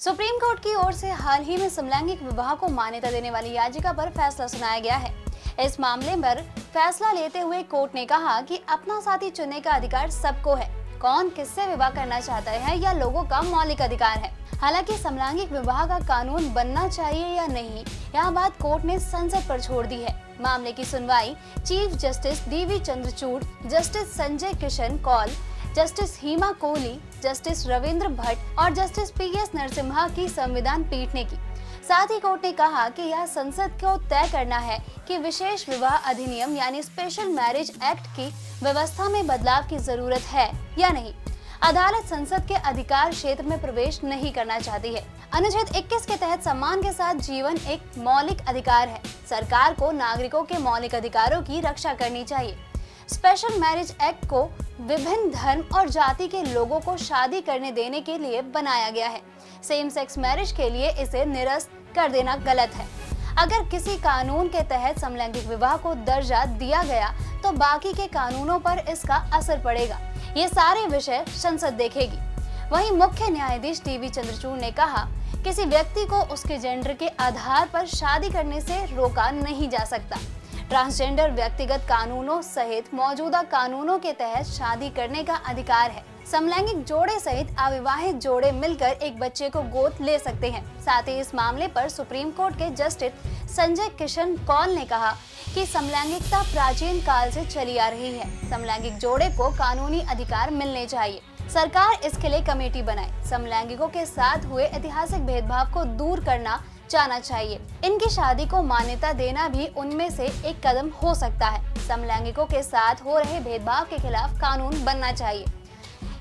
Supreme court की ओर से हाल ही में समलैंगिक विवाह को मान्यता देने वाली याचिका पर फैसला सुनाया गया है। इस मामले पर फैसला लेते हुए कोर्ट ने कहा कि अपना साथी चुनने का अधिकार सबको है। कौन किससे विवाह करना चाहता है या लोगों का मौलिक अधिकार है? हालाँकि समलैंगिक विवाह का कानून बनना चाहिए या नहीं, यह बात कोर्ट ने संसद पर छोड़ दी है। मामले की सुनवाई chief justice DV Chandrachud, justice Sanjay Kishan Kaul justice Hima Kohli, justice Ravindra Bhat और जस्टिस पी एस नरसिम्हा की संविधान पीठ ने की। साथ ही कोर्ट ने कहा कि यह संसद को तय करना है कि विशेष विवाह अधिनियम यानी स्पेशल मैरिज एक्ट की व्यवस्था में बदलाव की ज़रूरत है या नहीं। अदालत संसद के अधिकार क्षेत्र में प्रवेश नहीं करना चाहती है। अनुच्छेद 21 के तहत सम्मान के साथ जीवन एक मौलिक अधिकार है। सरकार को नागरिकों के मौलिक अधिकारों की रक्षा करनी चाहिए। स्पेशल मैरिज एक्ट को विभिन्न धर्म और जाति के लोगों को शादी करने देने के लिए बनाया गया है। सेम सेक्स मैरिज के लिए इसे निरस्त कर देना गलत है। अगर किसी कानून के तहत समलैंगिक विवाह को दर्जा दिया गया तो बाकी के कानूनों पर इसका असर पड़ेगा। ये सारे विषय संसद देखेगी। वहीं मुख्य न्यायाधीश टीवी चंद्रचूड़ ने कहा, किसी व्यक्ति को उसके जेंडर के आधार पर शादी करने से रोका नहीं जा सकता। ट्रांसजेंडर व्यक्तिगत कानूनों सहित मौजूदा कानूनों के तहत शादी करने का अधिकार है। समलैंगिक जोड़े सहित अविवाहित जोड़े मिलकर एक बच्चे को गोद ले सकते हैं। साथ ही इस मामले पर सुप्रीम कोर्ट के जस्टिस संजय किशन कौल ने कहा कि समलैंगिकता प्राचीन काल से चली आ रही है। समलैंगिक जोड़े को कानूनी अधिकार मिलने चाहिए। सरकार इसके लिए कमेटी बनाए। समलैंगिकों के साथ हुए ऐतिहासिक भेदभाव को दूर करना जाना चाहिए। इनकी शादी को मान्यता देना भी उनमें से एक कदम हो सकता है। समलैंगिकों के साथ हो रहे भेदभाव के खिलाफ कानून बनना चाहिए।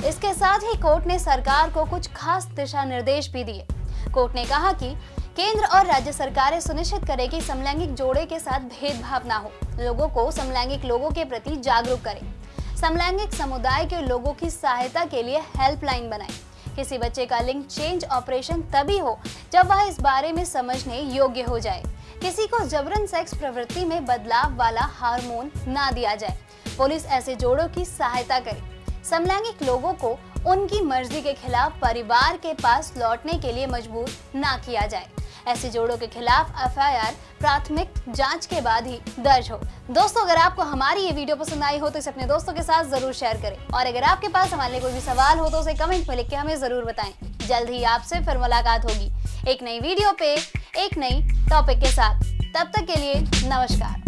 इसके साथ ही कोर्ट ने सरकार को कुछ खास दिशा निर्देश भी दिए। कोर्ट ने कहा कि केंद्र और राज्य सरकारें सुनिश्चित करें कि समलैंगिक जोड़े के साथ भेदभाव ना हो। लोगों को समलैंगिक लोगों के प्रति जागरूक करें। समलैंगिक समुदाय के लोगों की सहायता के लिए हेल्पलाइन बनाएँ। किसी बच्चे का लिंग चेंज ऑपरेशन तभी हो जब वह इस बारे में समझने योग्य हो जाए। किसी को जबरन सेक्स प्रवृत्ति में बदलाव वाला हार्मोन ना दिया जाए। पुलिस ऐसे जोड़ों की सहायता करे। समलैंगिक लोगों को उनकी मर्ज़ी के खिलाफ परिवार के पास लौटने के लिए मजबूर ना किया जाए। ऐसे जोड़ों के खिलाफ एफआईआर प्राथमिक जाँच के बाद ही दर्ज हो। दोस्तों, अगर आपको हमारी ये वीडियो पसंद आई हो तो इसे अपने दोस्तों के साथ ज़रूर शेयर करें। और अगर आपके पास हमारे लिए कोई भी सवाल हो तो उसे कमेंट में लिख के हमें ज़रूर बताए। जल्द ही आपसे फिर मुलाकात होगी। एक नई वीडियो पे, एक नई टॉपिक के साथ। तब तक के लिए नमस्कार।